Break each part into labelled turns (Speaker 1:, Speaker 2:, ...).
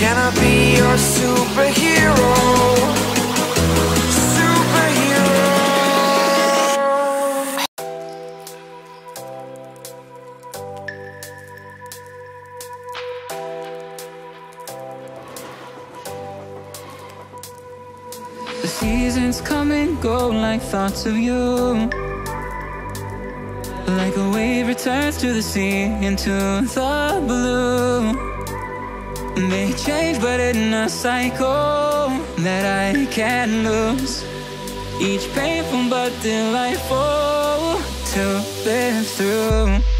Speaker 1: Can I be your superhero? Superhero.
Speaker 2: The seasons come and go like thoughts of you. Like a wave returns to the sea into the blue. They change, but in a cycle that I can't lose. Each painful but delightful to live through.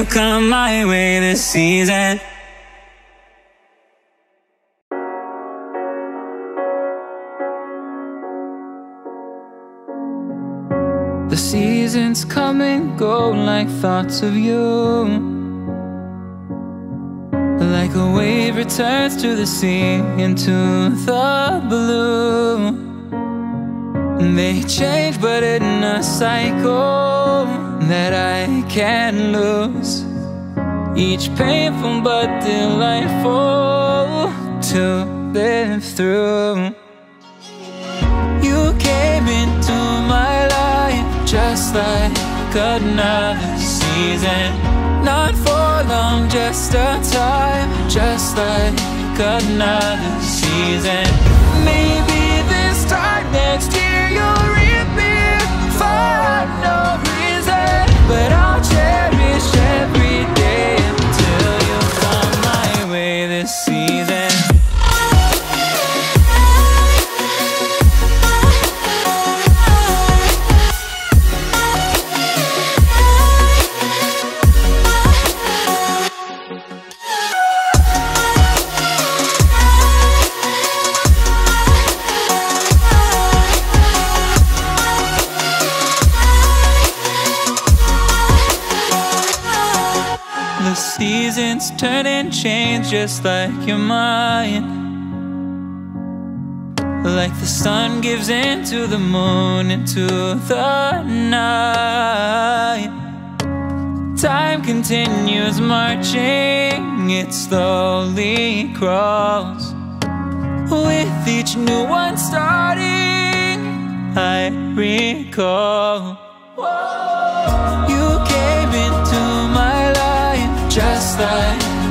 Speaker 2: You come my way this season. The seasons come and go like thoughts of you. Like a wave returns to the sea into the blue. They change, but in a cycle that I can't lose. Each painful but delightful to live through. You came into my life just like another season. Not for long, just a time, just like another season. Maybe this time next year you'll reappear for no reason. But I'll just like you're mine. Like the sun gives into the moon, into the night. Time continues marching, it slowly crawls. With each new one starting, I recall.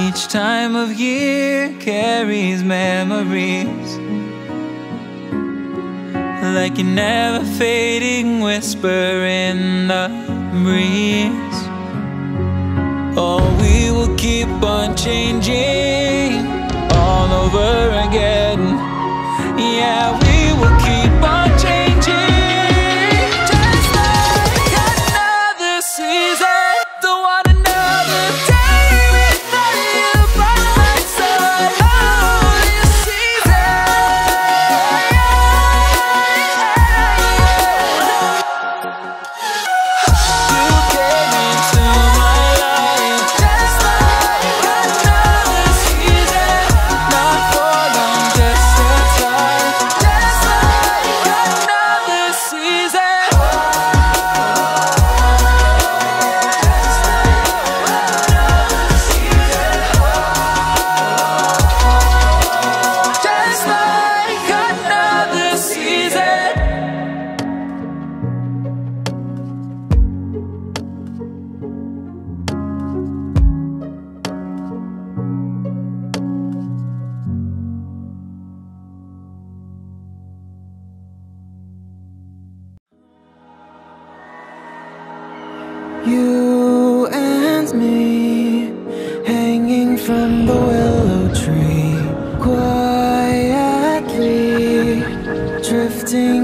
Speaker 2: Each time of year carries memories Like a never fading whisper in the breeze. Oh, we will keep on changing.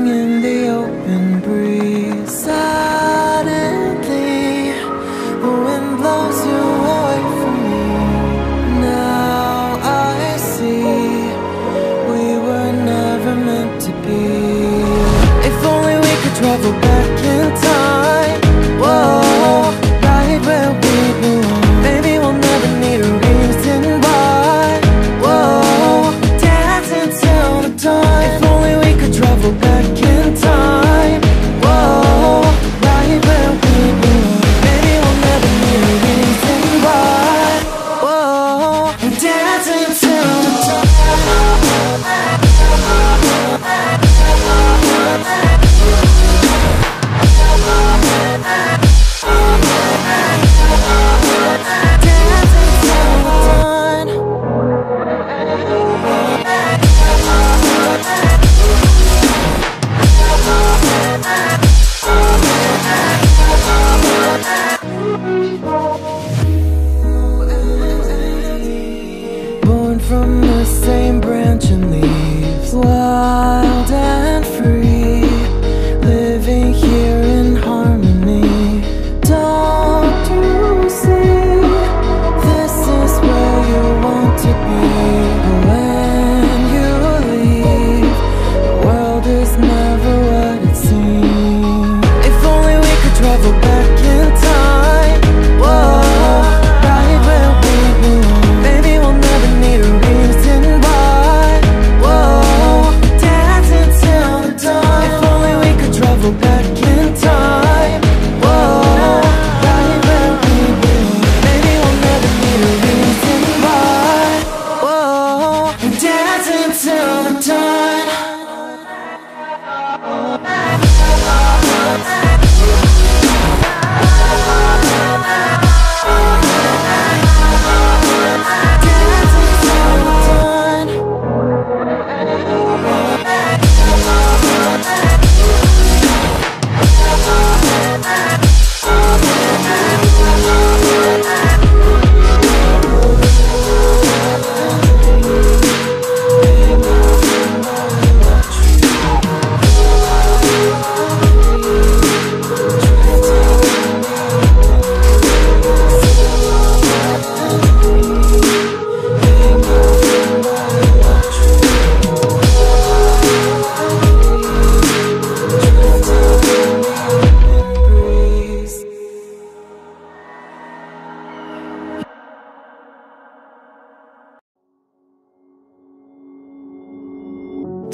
Speaker 1: in the open breeze. I